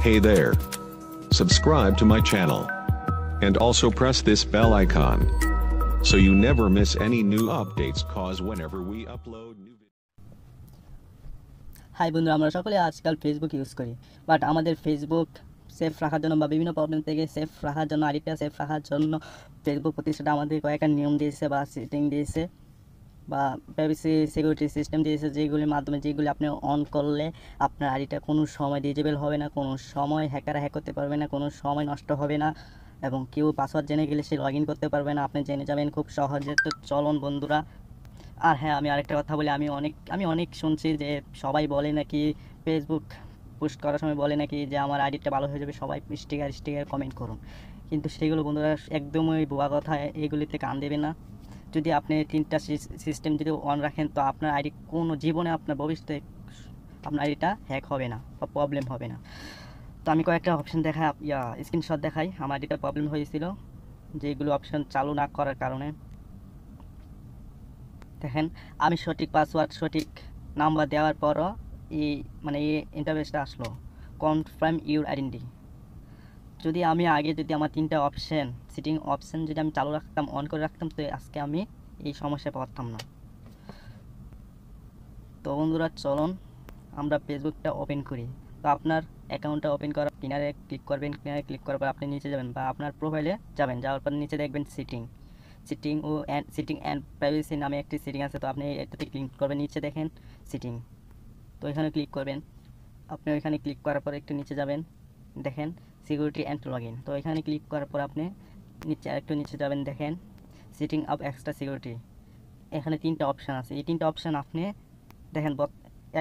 Hey there. Subscribe to my channel. And also press this bell icon. So you never miss any new updates cause whenever we upload new videos. Hi বন্ধুরা আমরা সকলে আজকাল Facebook use করি but আমাদের Facebook safe রাখার জন্য বা বিভিন্ন প্রবলেম থেকে সেফ রাখার জন্য আইডিটা সেফ রাখার জন্য ফেসবুক প্রতিষ্ঠাটা আমাদের কয়েকটা নিয়ম দিয়েছে বা সেটিং দিয়েছে বা প্রাইভেসি সিকিউরিটি সিস্টেম দিয়েছে, যেগুলির মাধ্যমে যেগুলি আপনি অন করলে আপনার আইডিটা কোনো সময় ডিজেবল হবে না, কোনো সময় হ্যাকাররা হ্যাক করতে পারবে না, কোনো সময় নষ্ট হবে না এবং কেউ পাসওয়ার্ড জেনে গেলে সে লগ করতে পারবে না, আপনি জেনে যাবেন খুব সহজে। তো চলন বন্ধুরা, আর হ্যাঁ আমি আরেকটা কথা বলি, আমি অনেক আমি অনেক শুনছি যে সবাই বলে নাকি ফেসবুক পোস্ট করার সময় বলে নাকি যে আমার আইডিটা ভালো হয়ে যাবে, সবাই স্টিকার স্টিকার কমেন্ট করুন। কিন্তু সেগুলো বন্ধুরা একদমই বোয়া কথা, এগুলিতে কান দেবে না। যদি আপনি তিনটা সিস্টেম যদি অন রাখেন, তো আপনার আইডি কোনো জীবনে আপনার ভবিষ্যতে আপনার আইডিটা হ্যাক হবে না বা প্রবলেম হবে না। তো আমি কয়েকটা অপশন দেখাই ইয়া স্ক্রিনশট দেখাই। আমার আইডিটা প্রবলেম হয়েছিল যেগুলো অপশন চালু না করার কারণে। দেখেন, আমি সঠিক পাসওয়ার্ড সঠিক নাম্বার দেওয়ার পরও এই মানে এই ইন্টারভেসটা আসলো। কনফার্ম ইউর আইডেন্টি যদি আমি আগে যদি আমার তিনটা অপশান সিটিং অপশান যদি আমি চালু রাখতাম অন করে রাখতাম, তো আজকে আমি এই সমস্যায় পড়তাম না। তো বন্ধুরা, চলুন আমরা ফেসবুকটা ওপেন করি। তো আপনার অ্যাকাউন্টটা ওপেন করার কিনারে ক্লিক করবেন, কিনারে ক্লিক করার পর আপনি নিচে যাবেন বা আপনার প্রোফাইলে যাবেন। যাওয়ার পর নিচে দেখবেন সিটিং সিটিং ও অ্যান্ড সিটিং অ্যান্ড প্রাইভেসি নামে একটি সিটিং আছে, তো আপনি এটাতে ক্লিক করবেন, নিচে দেখেন সিটিং তো এখানে ক্লিক করবেন। আপনি ওইখানে ক্লিক করার পর একটু নিচে যাবেন, দেখেন সিকিউরিটি অ্যান্ড লগ ইন তো এখানে ক্লিক করার পর আপনি নিচে একটু নিচে যাবেন, দেখেন সিটিং আপ এক্সট্রা সিকিউরিটি এখানে তিনটা অপশান আছে। এই তিনটা অপশান আপনি, দেখেন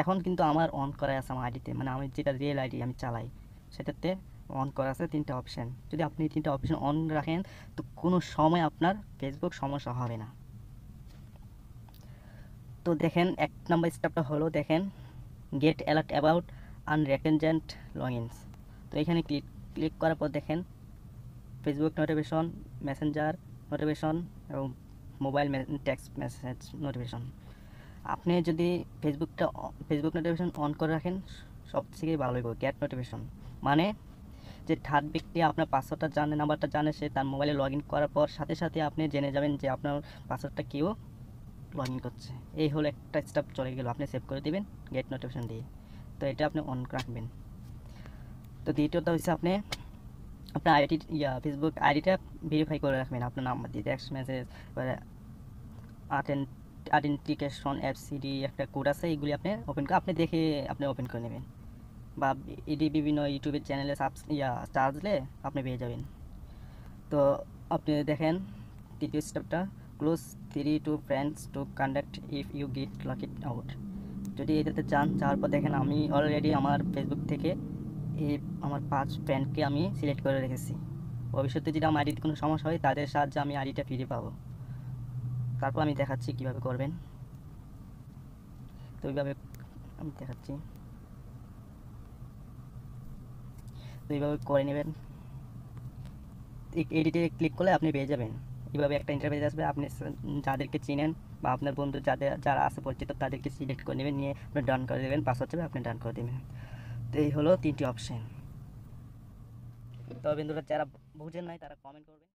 এখন কিন্তু আমার অন করা আছে আমার আইডিতে মানে আমি যেটা রিয়েল আইডি আমি চালাই, সেটাতে অন করা আছে তিনটা অপশান যদি আপনি তিনটা অপশান অন রাখেন, তো কোনো সময় আপনার ফেসবুক সমস্যা হবে না। তো দেখেন, এক নম্বর স্টেপটা হলো, দেখেন get alert about unrecognized logins তো এখানে ক্লিক ক্লিক করার পর দেখেন ফেসবুক নোটিফিকেশন মেসেঞ্জার নোটিফিকেশন এবং মোবাইল টেক্সট মেসেজ নোটিফিকেশন আপনি যদি ফেসবুকটা ফেসবুক নোটিফিকেশন অন করে রাখেন সব থেকে ভালো হইব গেট নোটিফিকেশন মানে যে থার্ড ব্যক্তি আপনার পাসওয়ার্ডটা জানে নাম্বারটা জানে, সে তার মোবাইলে লগ করার পর সাথে সাথে আপনি জেনে যাবেন যে আপনার পাসওয়ার্ডটা কেউ লগ করছে। এই হলো একটা স্টেপ চলে গেল, আপনি সেভ করে দেবেন গেট নোটিফিকেশন দিয়ে। তো এটা আপনি অন রাখবেন। তো দ্বিতীয়টা হচ্ছে আপনি আপনার আইডি ইয়া ফেসবুক আইডিটা ভেরিফাই করে রাখবেন আপনার নাম্বার দিয়ে। টেক্সট মেসেজ আইডেন্টিফিকেশন সিডি একটা কোড আছে এইগুলি আপনি ওপেন করে আপনি দেখে আপনি ওপেন করে নেবেন। বা এডি বিভিন্ন ইউটিউবের চ্যানেলে সাবস ইয়া চার্জলে আপনি পেয়ে যাবেন। তো আপনি দেখেন, তৃতীয় স্টেপটা close three to friends to conduct if you get locked out যদি এটাতে চান, যাওয়ার পর দেখেন আমি অলরেডি আমার ফেসবুক থেকে এই আমার পাঁচ ফ্রেন্ডকে আমি সিলেক্ট করে রেখেছি। ভবিষ্যতে যদি আমার আইডিতে কোনো সমস্যা হয়, তাদের সাহায্যে আমি আইডিটা ফিরে পাবো। তারপর আমি দেখাচ্ছি কীভাবে করবেন। তো এইভাবে আমি দেখাচ্ছি। তো এইভাবে করে নেবেন। এডিটে ক্লিক করলে আপনি পেয়ে যাবেন। এইভাবে একটা ইন্টারভিউ আসবে, আপনি যাদেরকে চিনেন বা আপনার বন্ধু যাদের, যারা আছে পরিচিত, তাদেরকে সিলেক্ট করে নেবেন, নিয়ে আপনি ডান করে দেবেন পাসওয়ার্ড চাবে আপনি ডান করে দেবেন। এই হলো তিনটি অপশন তো বন্ধুরা যারা বুঝেন নাই তারা কমেন্ট করবেন